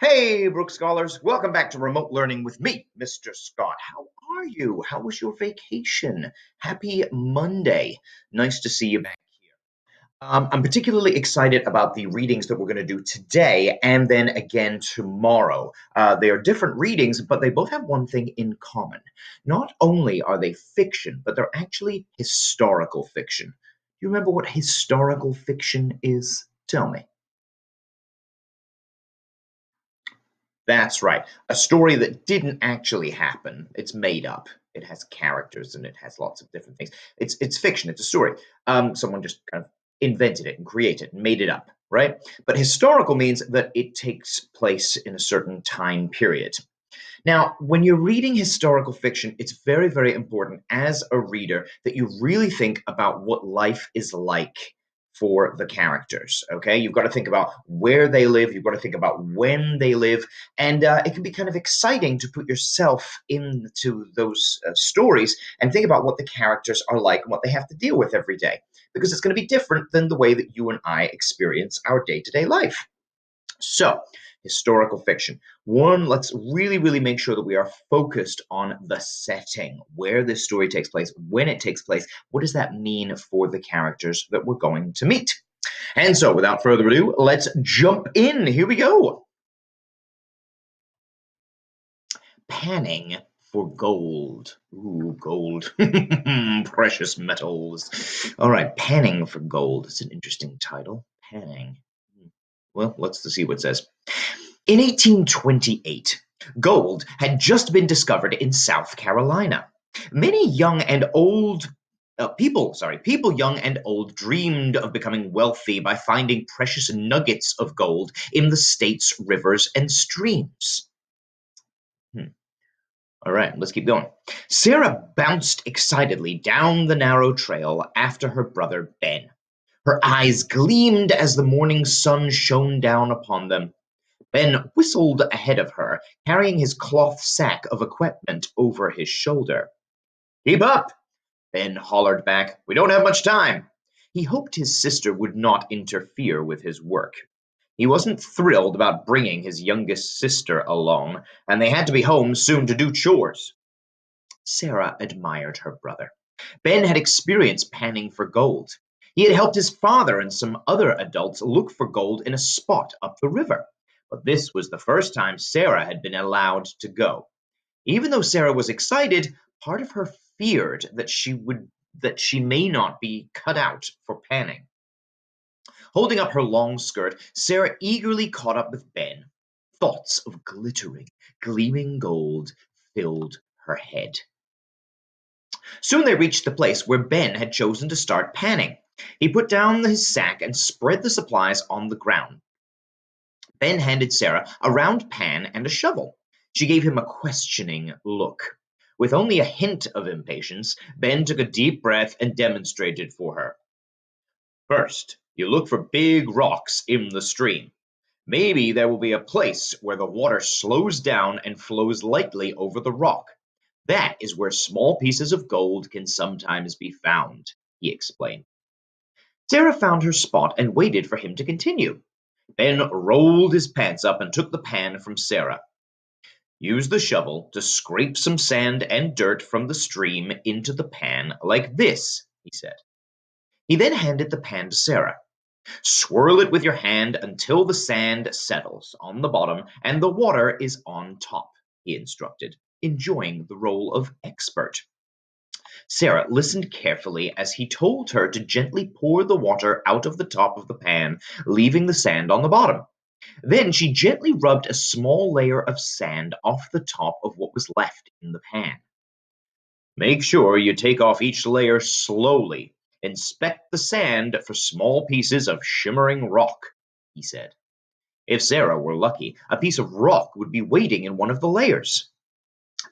Hey, Brook Scholars, welcome back to Remote Learning with me, Mr. Scott. How are you? How was your vacation? Happy Monday. Nice to see you back here. Um, I'm particularly excited about the readings that we're going to do today and then again tomorrow. Uh, they are different readings, but they both have one thing in common. Not only are they fiction, but they're actually historical fiction. You remember what historical fiction is? Tell me. That's right. A story that didn't actually happen. It's made up. It has characters and it has lots of different things. It's it's fiction. It's a story. Um, someone just kind of invented it and created it and made it up, right? But historical means that it takes place in a certain time period. Now, when you're reading historical fiction, it's very, very important as a reader that you really think about what life is like for the characters. Okay, you've got to think about where they live, you've got to think about when they live, and uh, it can be kind of exciting to put yourself into those uh, stories and think about what the characters are like and what they have to deal with every day, because it's going to be different than the way that you and I experience our day to day life. So, historical fiction. One, let's really, really make sure that we are focused on the setting, where this story takes place, when it takes place. What does that mean for the characters that we're going to meet? And so, without further ado, let's jump in. Here we go. Panning for gold. Ooh, gold. Precious metals. All right, panning for gold. It's an interesting title. Panning. Hmm. Well, let's see what it says. In 1828, gold had just been discovered in South Carolina. Many young and old uh, people, sorry, people young and old dreamed of becoming wealthy by finding precious nuggets of gold in the state's rivers and streams. Hmm. All right, let's keep going. Sarah bounced excitedly down the narrow trail after her brother Ben. Her eyes gleamed as the morning sun shone down upon them. Ben whistled ahead of her, carrying his cloth sack of equipment over his shoulder. Keep up! Ben hollered back. We don't have much time. He hoped his sister would not interfere with his work. He wasn't thrilled about bringing his youngest sister along, and they had to be home soon to do chores. Sarah admired her brother. Ben had experience panning for gold. He had helped his father and some other adults look for gold in a spot up the river, but this was the first time Sarah had been allowed to go. Even though Sarah was excited, part of her feared that she would that she may not be cut out for panning. Holding up her long skirt, Sarah eagerly caught up with Ben. Thoughts of glittering, gleaming gold filled her head. Soon they reached the place where Ben had chosen to start panning. He put down his sack and spread the supplies on the ground. Ben handed Sarah a round pan and a shovel. She gave him a questioning look. With only a hint of impatience, Ben took a deep breath and demonstrated for her. First, you look for big rocks in the stream. Maybe there will be a place where the water slows down and flows lightly over the rock. That is where small pieces of gold can sometimes be found, he explained. Sarah found her spot and waited for him to continue. Ben rolled his pants up and took the pan from Sarah. Use the shovel to scrape some sand and dirt from the stream into the pan like this, he said. He then handed the pan to Sarah. Swirl it with your hand until the sand settles on the bottom and the water is on top, he instructed, enjoying the role of expert. Sarah listened carefully as he told her to gently pour the water out of the top of the pan, leaving the sand on the bottom. Then she gently rubbed a small layer of sand off the top of what was left in the pan. Make sure you take off each layer slowly. Inspect the sand for small pieces of shimmering rock, he said. If Sarah were lucky, a piece of rock would be waiting in one of the layers.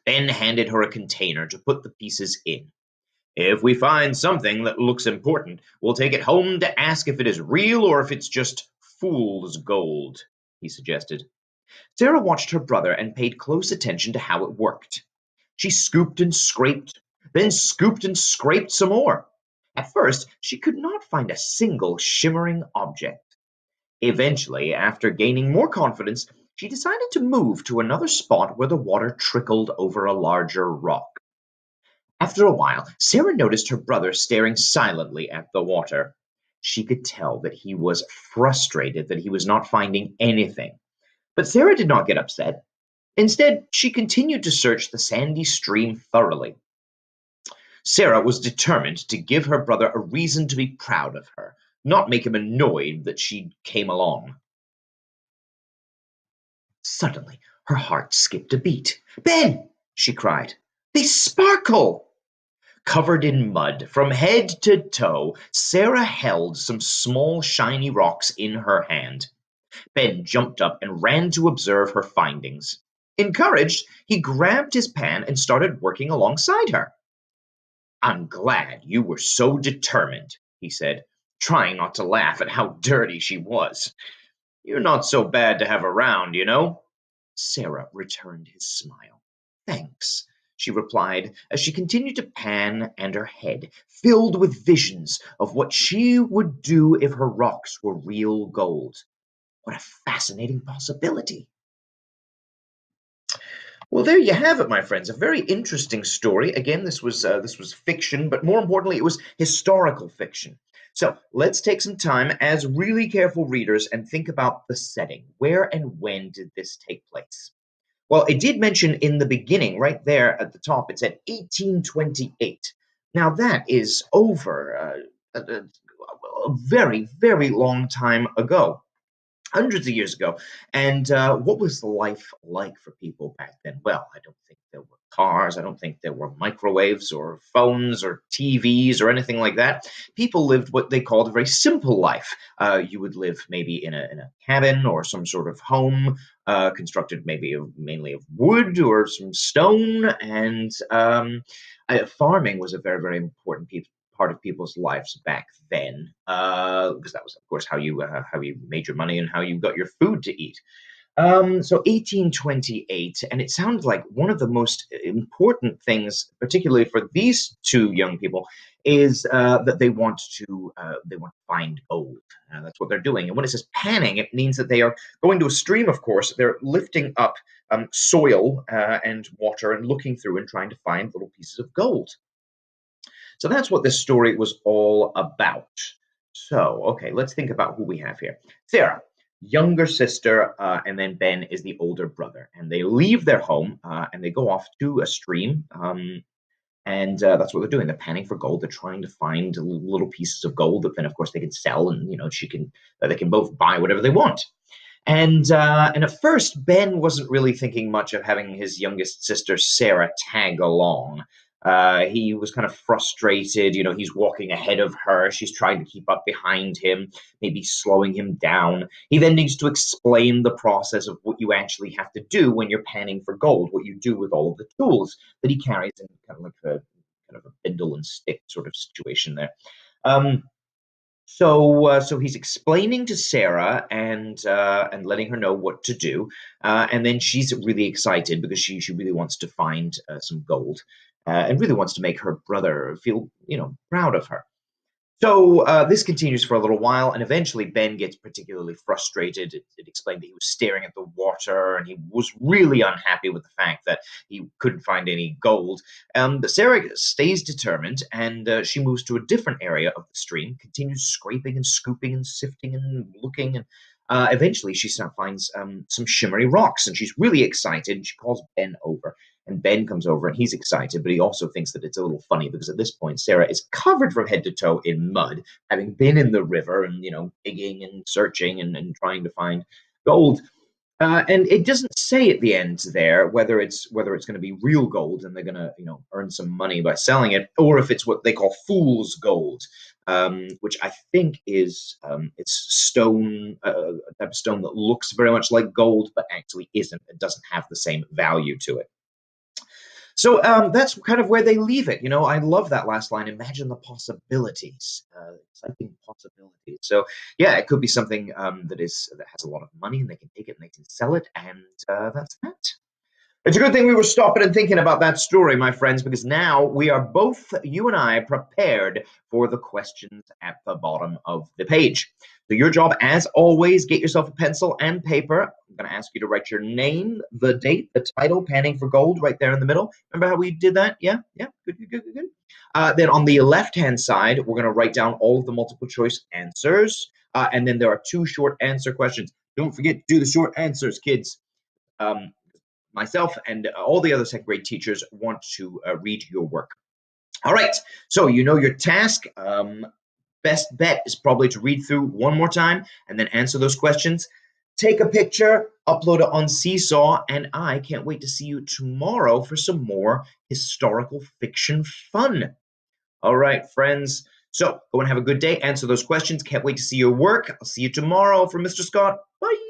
Ben handed her a container to put the pieces in. If we find something that looks important, we'll take it home to ask if it is real or if it's just fool's gold, he suggested. Sarah watched her brother and paid close attention to how it worked. She scooped and scraped, then scooped and scraped some more. At first, she could not find a single shimmering object. Eventually, after gaining more confidence, she decided to move to another spot where the water trickled over a larger rock. After a while, Sarah noticed her brother staring silently at the water. She could tell that he was frustrated that he was not finding anything. But Sarah did not get upset. Instead, she continued to search the sandy stream thoroughly. Sarah was determined to give her brother a reason to be proud of her, not make him annoyed that she came along. Suddenly, her heart skipped a beat. Ben! she cried. They sparkle! Covered in mud from head to toe, Sarah held some small shiny rocks in her hand. Ben jumped up and ran to observe her findings. Encouraged, he grabbed his pan and started working alongside her. I'm glad you were so determined, he said, trying not to laugh at how dirty she was. You're not so bad to have around, you know. Sarah returned his smile. Thanks, she replied as she continued to pan and her head filled with visions of what she would do if her rocks were real gold. What a fascinating possibility. Well, there you have it, my friends. A very interesting story. Again, this was uh, this was fiction, but more importantly, it was historical fiction. So let's take some time as really careful readers and think about the setting. Where and when did this take place? Well, it did mention in the beginning, right there at the top, it said 1828. Now, that is over uh, a, a very, very long time ago hundreds of years ago. And uh, what was life like for people back then? Well, I don't think there were cars. I don't think there were microwaves or phones or TVs or anything like that. People lived what they called a very simple life. Uh, you would live maybe in a, in a cabin or some sort of home uh, constructed maybe of, mainly of wood or some stone. And um, farming was a very, very important piece part of people's lives back then, uh, because that was, of course, how you uh, how you made your money and how you got your food to eat. Um, so 1828, and it sounds like one of the most important things, particularly for these two young people, is uh, that they want to uh, they want to find gold. Uh, that's what they're doing. And when it says panning, it means that they are going to a stream. Of course, they're lifting up um, soil uh, and water and looking through and trying to find little pieces of gold. So that's what this story was all about. So, okay, let's think about who we have here. Sarah, younger sister, uh, and then Ben is the older brother. And they leave their home uh, and they go off to a stream. Um, and uh, that's what they're doing. They're panning for gold. They're trying to find little pieces of gold that then, of course, they can sell, and you know, she can. they can both buy whatever they want. And uh, and at first, Ben wasn't really thinking much of having his youngest sister Sarah tag along. Uh, he was kind of frustrated. You know, he's walking ahead of her. She's trying to keep up behind him, maybe slowing him down. He then needs to explain the process of what you actually have to do when you're panning for gold, what you do with all of the tools that he carries in kind of like a kind of a bindle and stick sort of situation there. Um, so, uh, so he's explaining to Sarah and uh, and letting her know what to do, uh, and then she's really excited because she she really wants to find uh, some gold uh, and really wants to make her brother feel, you know, proud of her. So uh, this continues for a little while, and eventually Ben gets particularly frustrated. It, it, explained that he was staring at the water, and he was really unhappy with the fact that he couldn't find any gold. Um, but Sarah stays determined, and uh, she moves to a different area of the stream, continues scraping and scooping and sifting and looking, and uh, eventually she finds um, some shimmery rocks, and she's really excited. And She calls Ben over, and Ben comes over and he's excited, but he also thinks that it's a little funny because at this point, Sarah is covered from head to toe in mud, having been in the river and, you know, digging and searching and, and trying to find gold. Uh, and it doesn't say at the end there whether it's whether it's going to be real gold and they're going to you know earn some money by selling it, or if it's what they call fool's gold, um, which I think is um, it's stone, uh, a type of stone that looks very much like gold, but actually isn't. It doesn't have the same value to it. So um, that's kind of where they leave it. You know, I love that last line. Imagine the possibilities, uh, exciting possibilities. So yeah, it could be something um, that is that has a lot of money, and they can take it and they can sell it, and uh, that's that. It's a good thing we were stopping and thinking about that story, my friends, because now we are both, you and I, prepared for the questions at the bottom of the page. So your job, as always, get yourself a pencil and paper. I'm going to ask you to write your name, the date, the title, Panning for Gold, right there in the middle. Remember how we did that? Yeah, yeah, good, good, good, good. Uh, then on the left-hand side, we're going to write down all of the multiple choice answers. Uh, and then there are two short answer questions. Don't forget to do the short answers, kids. Um, myself and all the other second grade teachers want to uh, read your work. All right, so you know your task. Um, best bet is probably to read through one more time and then answer those questions. Take a picture, upload it on Seesaw, and I can't wait to see you tomorrow for some more historical fiction fun. All right, friends. So go and have a good day. Answer those questions. Can't wait to see your work. I'll see you tomorrow from Mr. Scott. Bye.